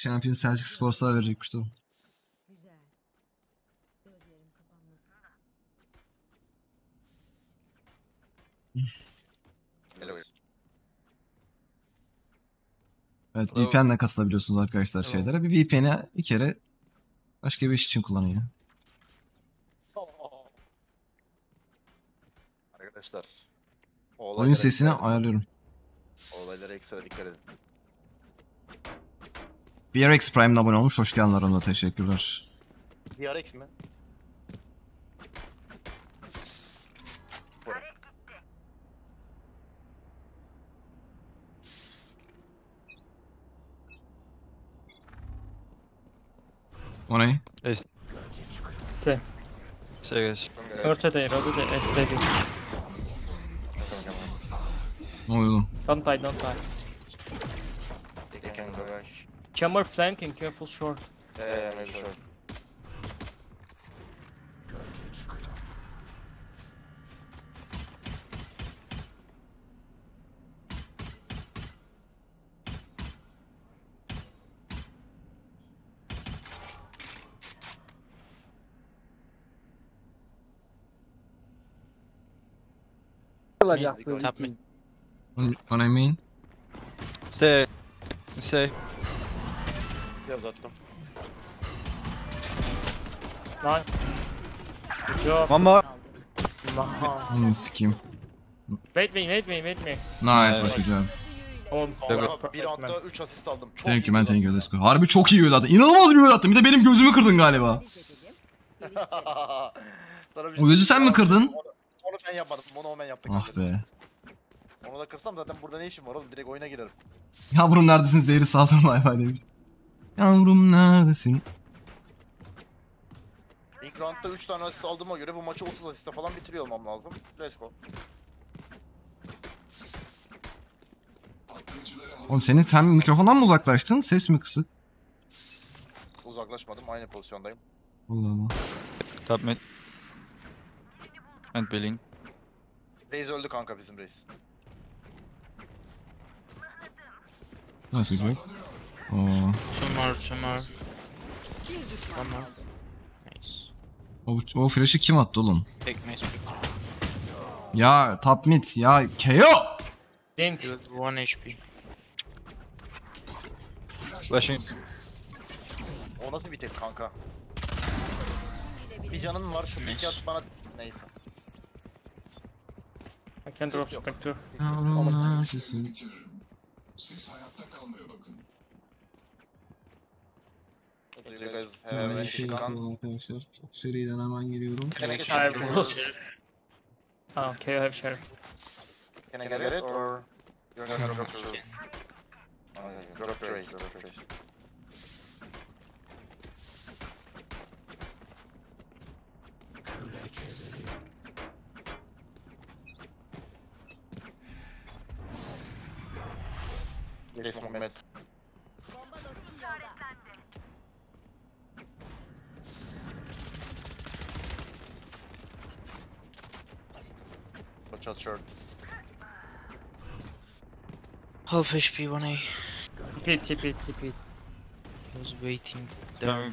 Champion Selçuk Sports'a kapanmasın. Hello. Evet Bravo. VPN'le katılabiliyorsunuz arkadaşlar Bravo. şeylere. Bir VPN'i bir kere başka bir iş için kullanıyor. Arkadaşlar. Oyun sesini ayarlıyorum. Olaylara ekstra dikkat edin. BRX Prime'le abone olmuş. Hoş geldinler ona teşekkürler. DRX mi? O ne? C. C guys. Ortada, ortada, STB. Ne oluyor oğlum? Don't die, don't die. They can go back. Chamber flanking, careful short. Yeah, maybe sure. Alacaksın. Tap mid. O ne mean? C. C. Biraz attım. One more. Nice. Onu sikeyim. Wait me, wait me, wait me. Nice başka job. On. Ama bir roundda 3 asist aldım. Çok Thank you iyi man bir thank you let's go. Harbi çok iyi öyle attın. İnanılmaz bir öyle attın. Bir de benim gözümü kırdın galiba. Sana bir O gözü sen mi kırdın? Onu, onu ben yapmadım. Onu ben yaptım. Ah be. Onu da kırsam zaten burada ne işim var oğlum? Direkt oyuna girerim. Yavrum neredesin zehri saldım bay bay demiş. Yavrum neredesin? İlk roundda 3 tane asist aldığıma göre bu maçı 30 asiste falan bitiriyor olmam lazım. Let's go. Oğlum senin sen mikrofondan mı uzaklaştın? Ses mi kısık? Uzaklaşmadım. Aynı pozisyondayım. Allah Allah. Top mid. And billing. Reis öldü kanka bizim reis. Nasıl job? Two more. One more. Nice. O, o flash'ı kim attı oğlum? Ya top mid ya KO! Good, one HP. Flashing. O nasıl bir tek kanka? Bir canın var şu peki at bana neyse. I can drop Spectre. Yavrum neredesin? You guys have şey yapalım arkadaşlar. Çok seriden hemen geliyorum. Can I get I shot? lost. Oh, okay, I have sheriff. Can I get it or you're gonna drop? Oh, yeah, yeah. Drop trace, drop trace. Muhammed. Bomba dostum yolda. Watch out short. Half HP, one A. TP, TP, TP. was waiting there.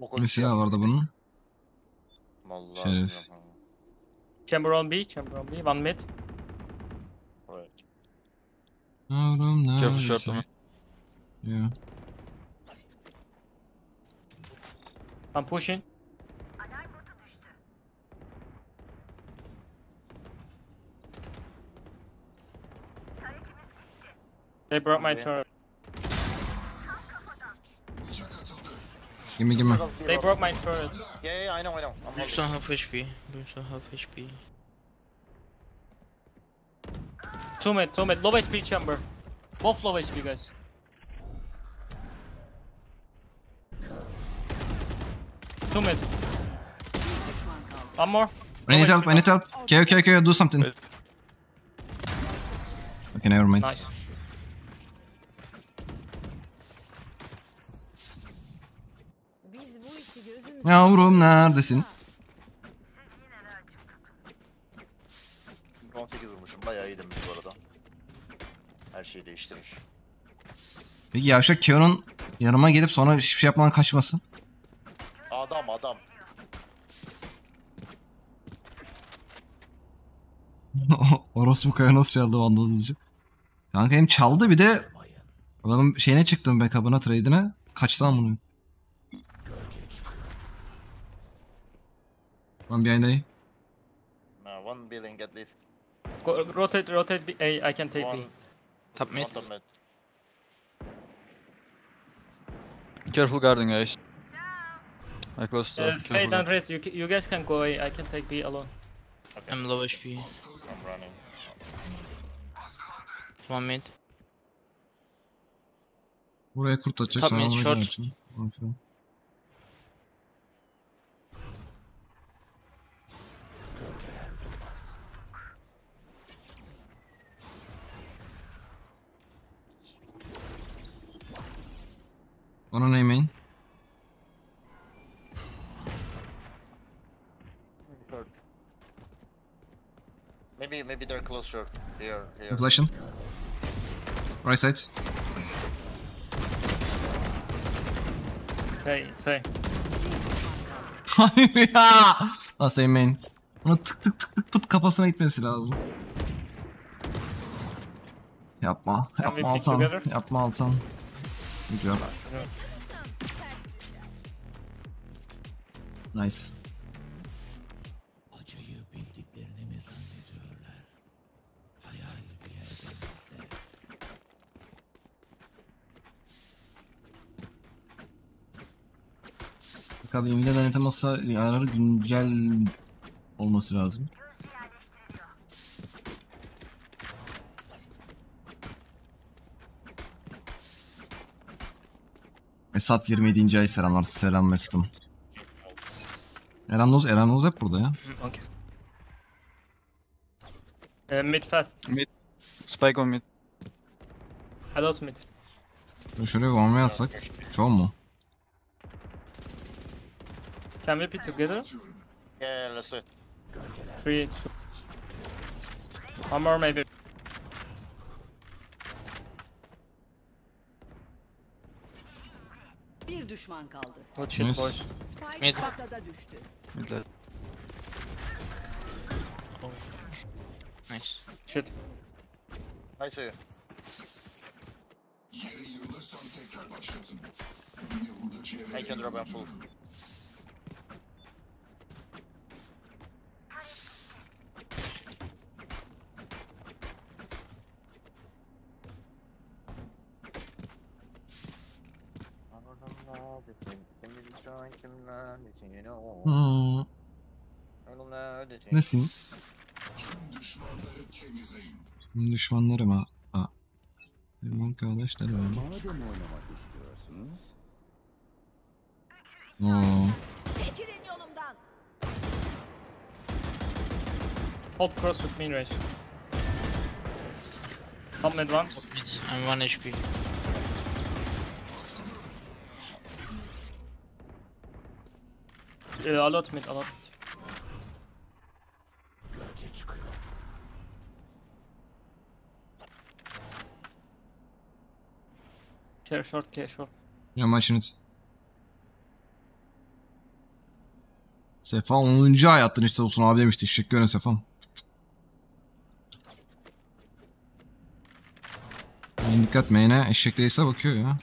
Bok Ne silah vardı bunun? Vallahi bilmiyorum. Chamber on B, chamber on B, one mid. Evet. Yavrum careful short neredesin? Ya. I'm pushing. They broke my Okay. turret. Gimme gimme. They broke my turret. Yeah, yeah, yeah, I know, I know. I'm holding. Brimstone half HP. Brimstone half HP. Two mid, two mid. Low HP chamber. Both low HP guys. Two mid. One more. I need help, I need help. Okay, KO, KO, do something. Okay, never mind. Nice. Yavrum neredesin? 18 vurmuşum. Bayağı iyiydim bu arada. Her şeyi değiştirmiş. Peki yavşak Keo'nun yanıma gelip sonra hiçbir şey yapmadan kaçmasın. Adam adam. Orospu Kaya nasıl çaldı vandal hızlıca. Kanka hem çaldı bir de adamın şeyine çıktım backup'ına trade'ine. Kaçtı lan Lan bir ayındayım. No, one billing at least. Go, rotate, rotate. B. A. I can take One, B. Top mid. one top mid. Careful guarding guys. I close to Uh, Fade and. Raze, you, you guys can go A. I can take B alone. I'm low HP. I'm running. One mid. Buraya kurt atacak. Top mid, short. açın. Ona ne main? Short. Maybe maybe they're close short. Here here. Flash'ın. Right side. Say, say. Hayır ya. Lan main. Ona tık tık tık tık pıt kafasına gitmesi lazım. Yapma. Yapma Altan. Yapma Altan. Güzel. Nice. Bakalım Emine denetim olsa ayarları güncel olması lazım. Esat 27. ay selamlar. Selam Mesut'um. Eren Oz, Eren Oz hep burada ya. Okay. Uh, mid fast. Spike on mid. Lost mid. Şuraya way atsak. Çoğu mu? Can we pick together? Yeah, let's do it. Three, two. One more maybe. Bir düşman kaldı. Good shit Nice. boys. Spike Mid. ortada düştü. Mid left. Nice. Shit. See you. I can drop and full. Nesin? Benim düşmanlarım ha. ha. Benim arkadaşlarım. Oo. Çekilin yolumdan. Hold cross with me, Raze. Top mid one. I'm 1 HP. Uh, a lot mid, a lot Care short, care short. Ya maçınız. Sefa 10. ay attın işte olsun abi demişti. Teşekkür ederim Sefam. Dikkat main'e eşek değilse bakıyor ya.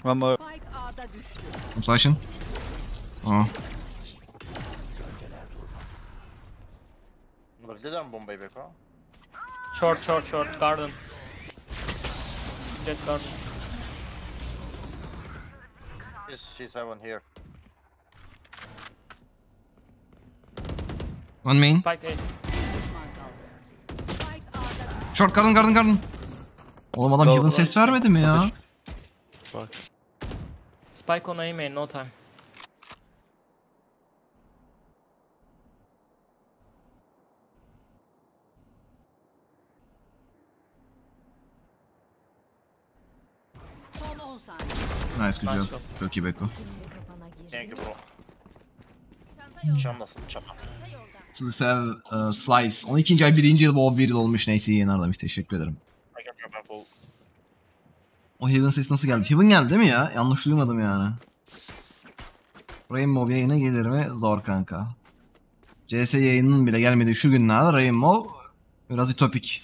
Düştü. Flash'ın. Aa. Baktılar mı bombayı Beko? Short, short, short, garden. Jet garden. She's heaven here. One main. Spike A. Short garden garden garden. Oğlum adam Heaven ses vermedi mi ya? Spike on A main, no time. 10 saniye. Nice güzel. Nice job. Çok iyi Beko. Kafana girdi. Thank you bro. Çanta yolda. Çamlasın çapa. Çanta yolda. Slicev uh, Slice. 12. ay 1. yıl bu 1 yıl olmuş. Neyse iyi yayınlar demiş. Teşekkür ederim. I. O Heaven sesi nasıl geldi? Heaven geldi değil mi ya? Yanlış duymadım yani. Rainbow yayına gelir mi? Zor kanka. CS yayının bile gelmediği şu günlerde Rainbow biraz ütopik.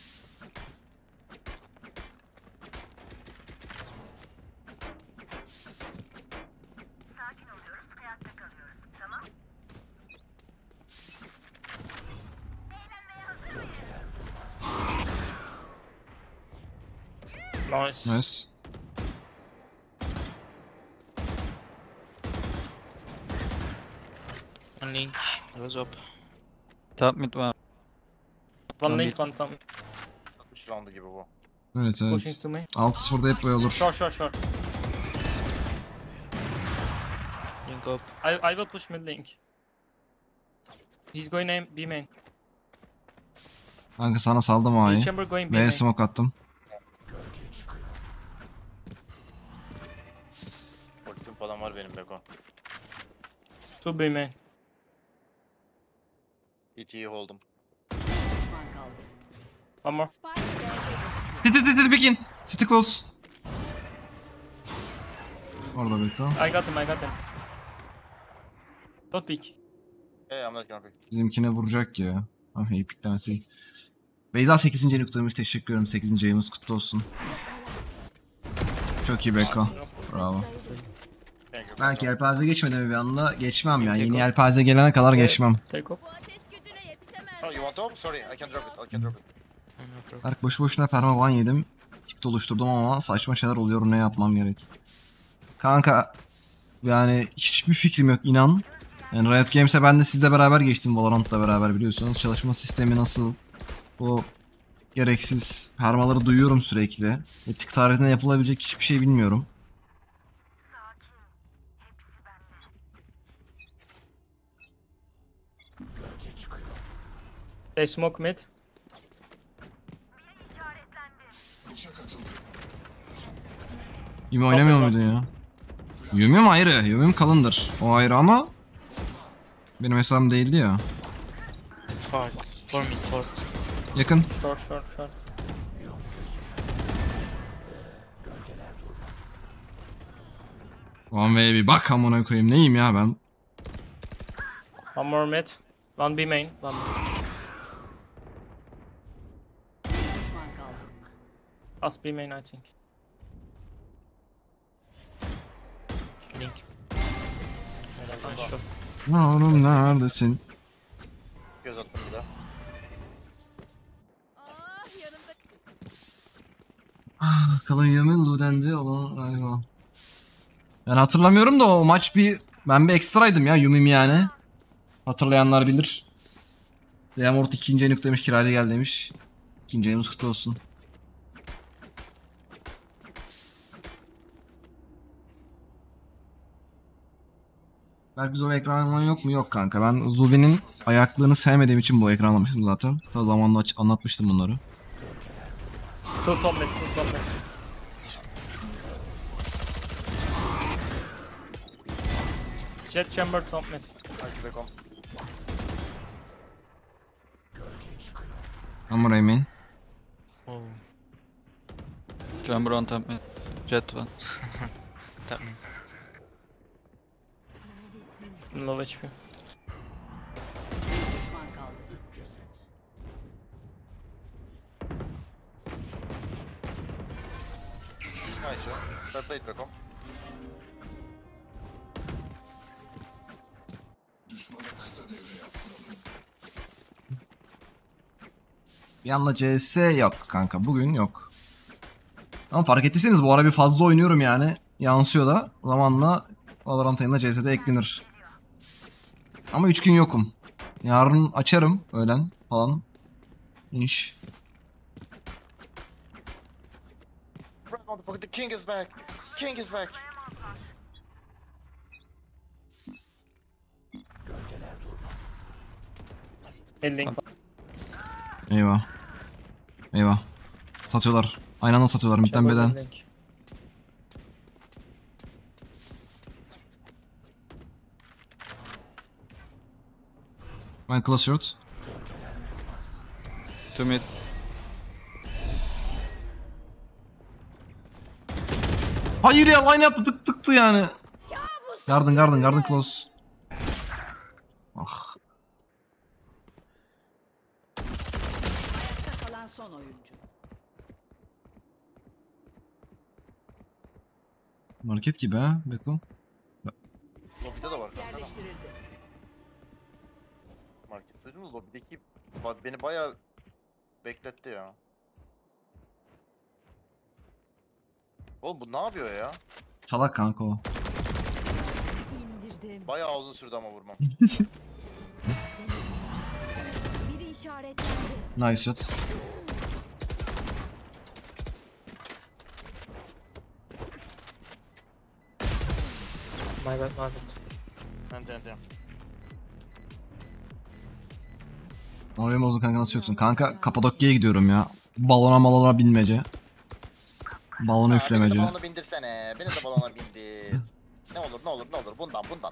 Nice. Nice. One link. Goes up. Top mid var. One link, one top. 3 roundu gibi bu. Evet Pushing evet. to me. 6-0'da hep böyle olur. Short, short, short. Link up. I, I will push mid link. He's going aim, B main. Kanka sana saldım A'yı. chamber going B main. smoke attım. Falan var benim Beko. Two B main. ET'yi hold'um. Düşman kaldı. One more. Düştü. Titi titi begin. City close. Orada bekle. I got him, I got him. Don't peek. Hey I'm not gonna pick. Bizimkine vuracak ya. Ah iyi piklemesi. Beyza 8. ayını kutlamış. Teşekkür ederim. 8. ayımız kutlu olsun. Çok iyi Beko. Bravo. Belki yelpaze geçmedi mi bir anda? Geçmem ya. Yeni yelpaze gelene kadar geçmem. Take off. Bu ateş gücüne yetişemez. Oh you want top? Sorry I can drop it. I can drop it. No problem. Berk boşu boşuna perma ban yedim. Tikte oluşturdum ama saçma şeyler oluyor. Ne yapmam gerek? Kanka yani hiçbir fikrim yok inan. Yani Riot Games'e ben de sizle beraber geçtim Valorant'la beraber biliyorsunuz. Çalışma sistemi nasıl? Bu gereksiz permaları duyuyorum sürekli. Etik tarihinde yapılabilecek hiçbir şey bilmiyorum. They smoke mid. Yumi oynamıyor muydun ya? Yumi mi ayrı? Yumi'm kalındır. O ayrı ama benim hesabım değildi ya. Far. For me, for. Yakın. Short, short, short. One way bir bak amına koyayım neyim ya ben? One more mid. One B main. One Düşman Last B main, I think. Link. Nice shot. Yavrum neredesin? Göz attım bir daha. Ah yanımda Ah, Kalın Yumi Luden'di olan galiba. Ben hatırlamıyorum da o maç bir ben bir ekstraydım ya Yumi'm yani. Hatırlayanlar bilir. Deamort ikinci ayını demiş kiracı gel demiş. İkinci ayımız kutlu olsun. Belki Zoe ekranlaman yok mu? Yok kanka. Ben Zuvi'nin ayaklığını sevmediğim için bu ekranlamıştım zaten. Ta zamanında anlatmıştım bunları. Top mid, two top mid. Jet chamber top mid. Hadi. Ama Rayman. Oh, Chamber on top mid. Jet one. that means. Low HP. Bir anda CS yok kanka. Bugün yok. Ama fark ettiyseniz bu ara bir fazla oynuyorum yani. Yansıyor da. Zamanla Valorant ayında CS'de eklenir. Ama 3 gün yokum. Yarın açarım öğlen falan. Motherfucker the king is back. King is back. Mid link. Eyvah. Eyvah. Satıyorlar. Aynı anda satıyorlar midden beden. link. Ben close short. Two mid. Hayır ya line yaptı tık tıktı yani. Garden garden garden close. Ah. Ayakta kalan son oyuncu. Market gibi ha Beko. Lobide de var Mu lobideki beni bayağı bekletti ya. Oğlum bu ne yapıyor ya? Salak kanka o. İndirdim. Bayağı uzun sürdü ama vurmam. Biri işaretlendi. Nice shot. My bad, my bad. Enti enti. Oraya mı oldu kanka nasıl yoksun? Kanka Kapadokya'ya gidiyorum ya. Balona malona binmece. Balona Ha, üflemece. Beni de balona bindirsene. Beni de balona bindir. ne olur ne olur ne olur bundan bundan.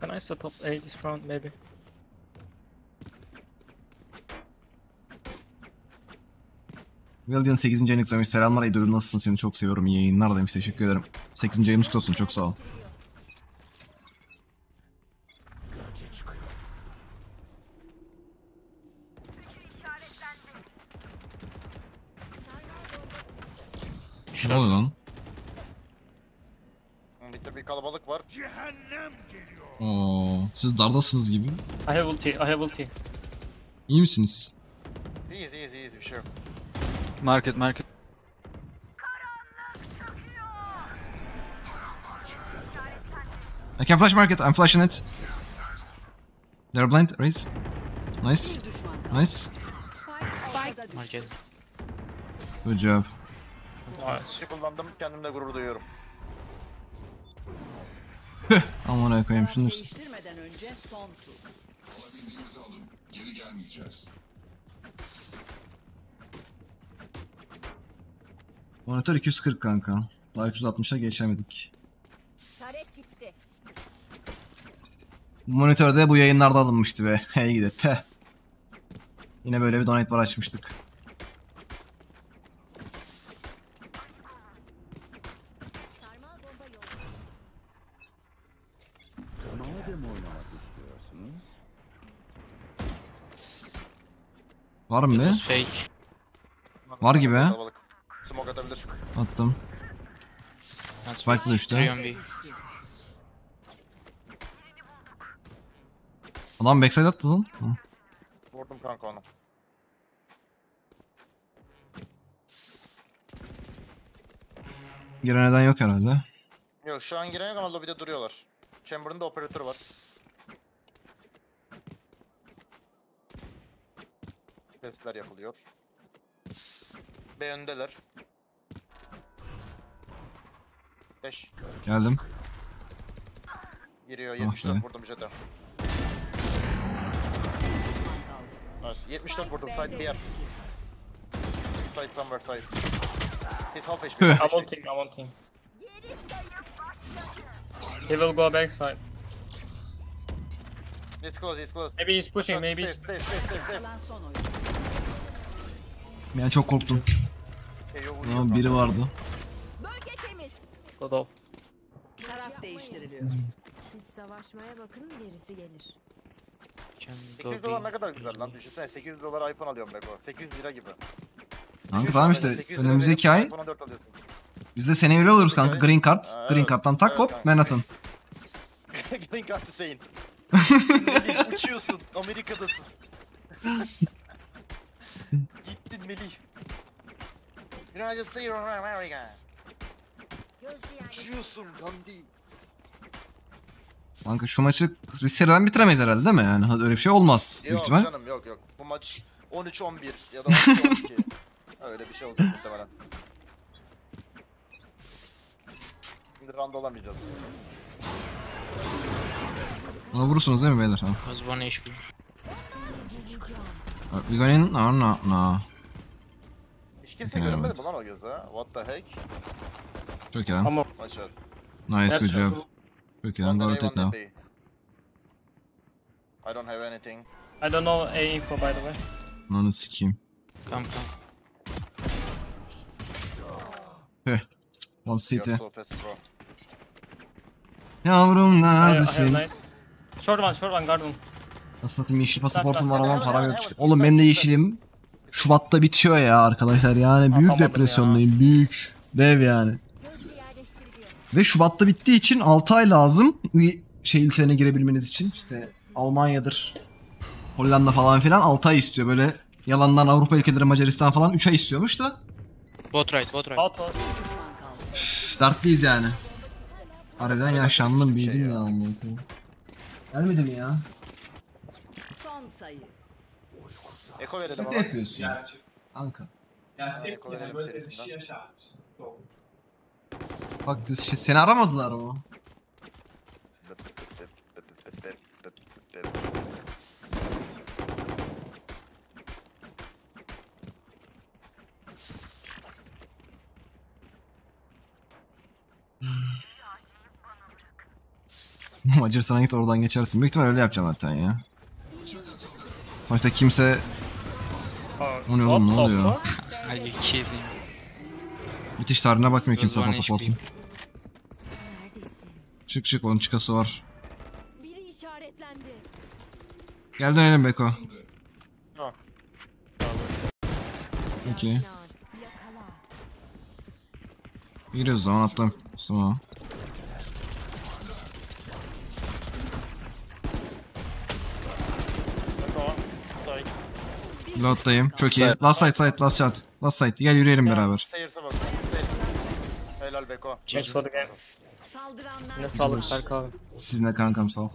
Can I set up A this round, maybe? Wildian 8. ayını kutlamış. Selamlar Eylül nasılsın seni çok seviyorum. İyi yayınlar demiş. Teşekkür ederim. 8. ayımız kutlu olsun. Çok sağ ol. Ne oluyor lan? Hı, Bir de bir kalabalık var. Oo, siz dardasınız gibi. I have ulti, I have ulti. İyi misiniz? Easy easy easy bir şey yok. Market, market. I can flash market. I'm flashing it. They're blind. Raise. Nice. Nice. Market. Good job. Şey kullandım kendimle gurur duyuyorum. Aman koyayım şunu. Değiştirmeden önce son tur. Monitör 240 kanka. Daha 360'a geçemedik. Taret gitti. Bu monitör de bu yayınlarda alınmıştı be. Hey gidi. Peh. Yine böyle bir donate bar açmıştık. Sarmal bomba yolda. Var mı be? fake. Var gibi ha. Kalabalık. Smoke atabilir. Attım. That's Spike fake. düştü. 3 on B. Adam backside attı lan. Hı. Vurdum kanka onu. Giren neden yok herhalde. Yok şu an giren yok ama lobide duruyorlar. Chamber'ın da operatörü var. Testler yapılıyor. B öndeler. 5 Geldim. giriyor Ah 74 be. vurdum jete. Nice. 74 vurdum side diğer. düştü. Side somewhere side. Hit half HP. I'm ulting, I'm ulting. He will go backside. It's close it's close. Maybe he's pushing, maybe he's... Safe safe safe safe Ben çok korktum. Ama biri vardı. Bölge temiz. Off. Taraf değiştiriliyor. Siz savaşmaya bakın gerisi gelir. Can 800 go dolar ne kadar güzel lan düşünsene 800 dolar iPhone alıyorum Beko 800 lira gibi Kanka 800 tamam işte 800 lira önümüzdeki verip ay iPhone'a 4 alıyorsun. biz de seneye öyle oluruz kanka. Green card. Aa, Green evet. card'dan tak Evet hop kanka. Manhattan. Green Card Hüseyin uçuyorsun Amerika'dasın United States of America Uçuyorsun Gandhi Kanka şu maçı biz seriden bitiremeyiz herhalde değil mi? Yani öyle bir şey olmaz büyük Yok ihtimal. canım yok yok Bu maç 13-11 ya da 12-12 Öyle bir şey olacak muhtemelen Şimdi round olamayacağız Ona vurursunuz değil mi beyler? Ha. Was 1 HP. We going in? No, no, no. Hiç kimse Evet. görünmedi mi lan o göze? What the heck? Çok iyi lan. Off. Maçlar. Nice, good job. Çok iyi lan. Go rotate now. I don't have anything. I don't know A info, by the way. Onu sikeyim. Come, come. One You're city. so fast, bro. Yavrum I, I have neredesin? nine. Short one, short one, guard one. Nasıl satayım yeşil pasaportum var ama param yok. Oğlum ben de yeşilim. Şubat'ta bitiyor ya arkadaşlar yani büyük Atamadım depresyondayım. Büyük. Dev yani. Ve Şubat'ta bittiği için 6 ay lazım şey ülkelerine girebilmeniz için. İşte Almanya'dır, Hollanda falan filan 6 ay istiyor. Böyle yalandan Avrupa ülkeleri Macaristan falan 3 ay istiyormuş da. Bot right, bot right. Üf, dertliyiz yani. Harbiden yaşandım bildim ya. amına koyayım. Gelmedi mi ya? Son sayı. Eko verelim Ne ama. yapıyorsun? Kanka. Eko verelim serisinden. Bak şey, seni aramadılar mı? Macaristan'a git oradan geçersin. Büyük ihtimal öyle yapacağım zaten ya. Sonuçta kimse... O ne oğlum, ne oluyor? you kidding? Bitiş tarihine bakmıyor kimse. HP. Neredesin? Çık çık onun çıkası var. Biri işaretlendi. Gel dönelim Beko. Yakala. Giriyoruz zaman attım. Tamam. Eko. Side. Load'dayım. Çok iyi. Last side side last shot. Last side. Gel yürüyelim beraber. Stairs'e bak. Helal Beko. Thanks for the game. Saldıranlar Yine sağlık Berk abi. Siz ne kankam sağ ol.